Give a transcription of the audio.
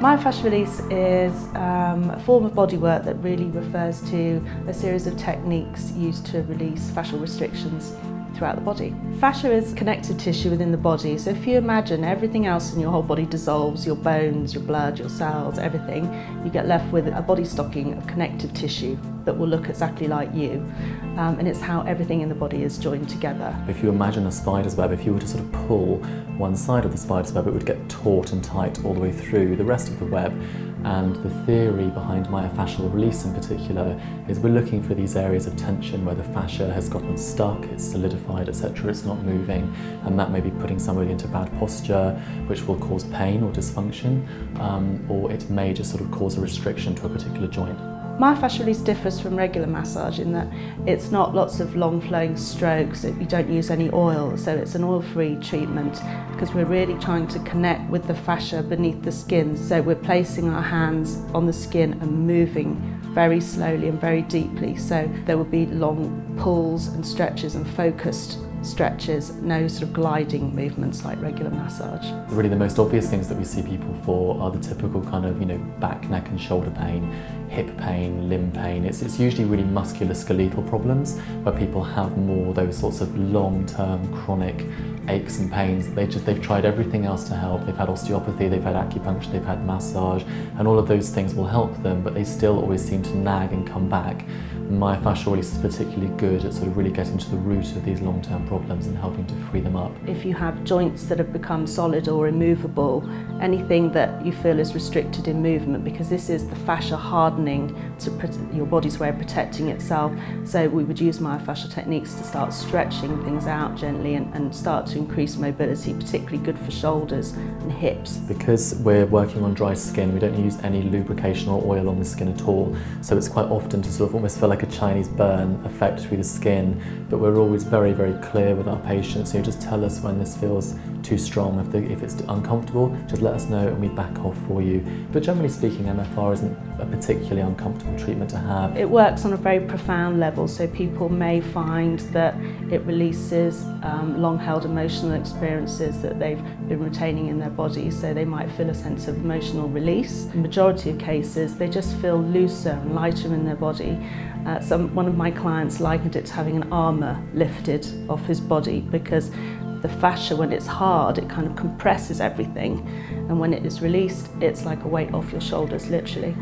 Myofascial release is um, a form of bodywork that really refers to a series of techniques used to release fascial restrictions throughout the body. Fascia is connective tissue within the body, so if you imagine everything else in your whole body dissolves, your bones, your blood, your cells, everything, you get left with a body stocking of connective tissue that will look exactly like you. Um, and it's how everything in the body is joined together. If you imagine a spider's web, if you were to sort of pull one side of the spider's web, it would get taut and tight all the way through the rest of the web. And the theory behind myofascial release in particular is we're looking for these areas of tension where the fascia has gotten stuck, it's solidified, etc., it's not moving, and that may be putting somebody into bad posture, which will cause pain or dysfunction, um, or it may just sort of cause a restriction to a particular joint. Myofascial release differs from regular massage in that it's not lots of long flowing strokes, you don't use any oil, so it's an oil-free treatment because we're really trying to connect with the fascia beneath the skin. So we're placing our hands on the skin and moving very slowly and very deeply. So there will be long pulls and stretches and focused stretches, no sort of gliding movements like regular massage. Really the most obvious things that we see people for are the typical kind of, you know, back, neck and shoulder pain, hip pain, limb pain. It's, it's usually really musculoskeletal problems where people have more those sorts of long-term chronic aches and pains. They just, they've tried everything else to help. They've had osteopathy, they've had acupuncture, they've had massage, and all of those things will help them, but they still always seem to nag and come back. Myofascial release is particularly good at sort of really getting to the root of these long-term problems and helping to free them up. If you have joints that have become solid or immovable, anything that you feel is restricted in movement, because this is the fascia hardening to your body's way of protecting itself. So we would use myofascial techniques to start stretching things out gently and, and start to increase mobility, particularly good for shoulders and hips. Because we're working on dry skin, we don't use any lubrication or oil on the skin at all. So it's quite often to sort of almost feel like a Chinese burn effect through the skin, but we're always very, very clear with our patients. So you just tell us when this feels too strong. If, the, if it's uncomfortable, just let us know and we back off for you. But generally speaking, MFR isn't a particularly uncomfortable treatment to have. It works on a very profound level, so people may find that it releases um, long-held emotional experiences that they've been retaining in their body, so they might feel a sense of emotional release. In the majority of cases, they just feel looser and lighter in their body. Uh, some, one of my clients likened it to having an armour lifted off his body because the fascia, when it's hard, it kind of compresses everything. And when it is released, it's like a weight off your shoulders, literally.